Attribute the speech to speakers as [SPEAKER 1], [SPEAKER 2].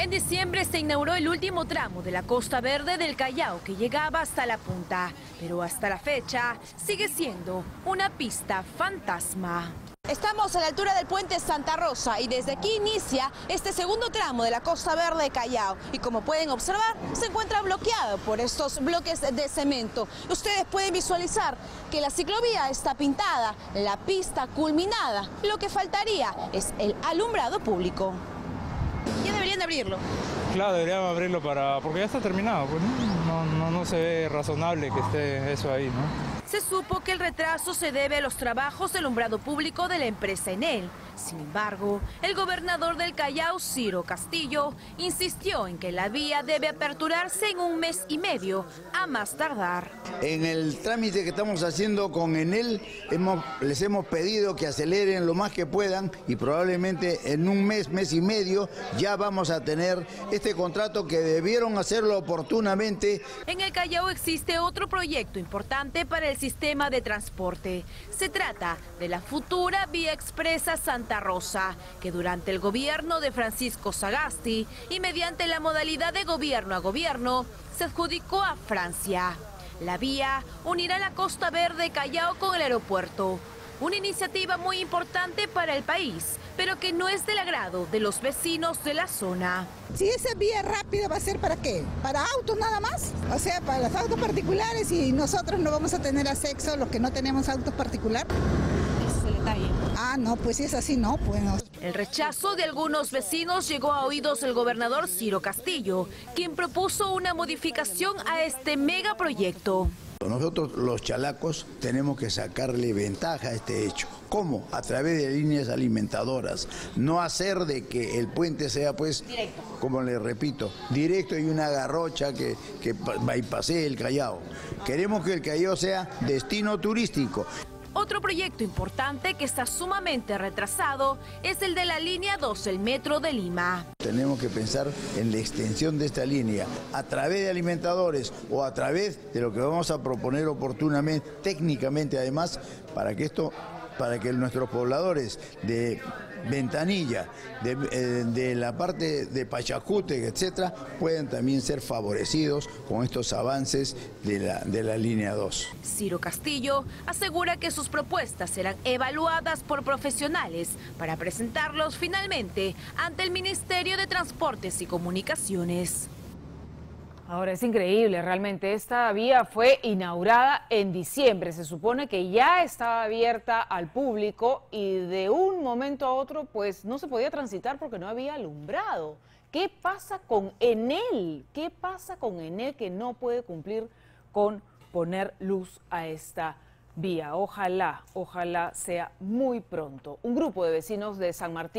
[SPEAKER 1] En diciembre se inauguró el último tramo de la Costa Verde del Callao que llegaba hasta la punta, pero hasta la fecha sigue siendo una pista fantasma. Estamos a la altura del puente Santa Rosa y desde aquí inicia este segundo tramo de la Costa Verde de Callao. Y como pueden observar, se encuentra bloqueado por estos bloques de cemento. Ustedes pueden visualizar que la ciclovía está pintada, la pista culminada. Lo que faltaría es el alumbrado público. Abrirlo.
[SPEAKER 2] Claro, deberían abrirlo para porque ya está terminado, pues ¿no? No, no, se ve razonable que esté eso ahí, ¿no?
[SPEAKER 1] Se supo que el retraso se debe a los trabajos de alumbrado público de la empresa Enel. Sin embargo, el gobernador del Callao, Ciro Castillo, insistió en que la vía debe aperturarse en un mes y medio, a más tardar.
[SPEAKER 3] En el trámite que estamos haciendo con Enel, hemos, les hemos pedido que aceleren lo más que puedan y probablemente en un mes, mes y medio, ya vamos a tener este contrato que debieron hacerlo oportunamente.
[SPEAKER 1] En el Callao existe otro proyecto importante para el sistema de transporte. Se trata de la futura vía expresa Santa Rosa, que durante el gobierno de Francisco Sagasti y mediante la modalidad de gobierno a gobierno, se adjudicó a Francia. La vía unirá la Costa Verde Callao con el aeropuerto, una iniciativa muy importante para el país, pero que no es del agrado de los vecinos de la zona.
[SPEAKER 4] Si esa vía rápida va a ser para qué? ¿Para autos nada más? O sea, para los autos particulares y nosotros no vamos a tener acceso los que no tenemos autos particulares. Ah, no, pues si es así, no, pues no.
[SPEAKER 1] El rechazo de algunos vecinos llegó a oídos del gobernador Ciro Castillo, quien propuso una modificación a este megaproyecto.
[SPEAKER 3] Nosotros los chalacos tenemos que sacarle ventaja a este hecho. ¿Cómo? A través de líneas alimentadoras. No hacer de que el puente sea, pues,
[SPEAKER 1] Directo.
[SPEAKER 3] como le repito, directo y una garrocha que, que bypasee el Callao. Queremos que el Callao sea destino turístico.
[SPEAKER 1] Otro proyecto importante que está sumamente retrasado es el de la línea 2 del Metro de Lima.
[SPEAKER 3] Tenemos que pensar en la extensión de esta línea a través de alimentadores o a través de lo que vamos a proponer oportunamente, técnicamente además, para que esto, para que nuestros pobladores de Ventanilla, de, eh, la parte de Pachacute, etcétera, puedan también ser favorecidos con estos avances de la, de la línea 2.
[SPEAKER 1] Ciro Castillo asegura que sus propuestas serán evaluadas por profesionales para presentarlos finalmente ante el Ministerio de Transportes y Comunicaciones.
[SPEAKER 5] Ahora es increíble, realmente esta vía fue inaugurada en diciembre, se supone que ya estaba abierta al público y de un momento a otro pues no se podía transitar porque no había alumbrado. ¿Qué pasa con Enel? ¿Qué pasa con Enel que no puede cumplir con poner luz a esta vía? Ojalá, ojalá sea muy pronto. Un grupo de vecinos de San Martín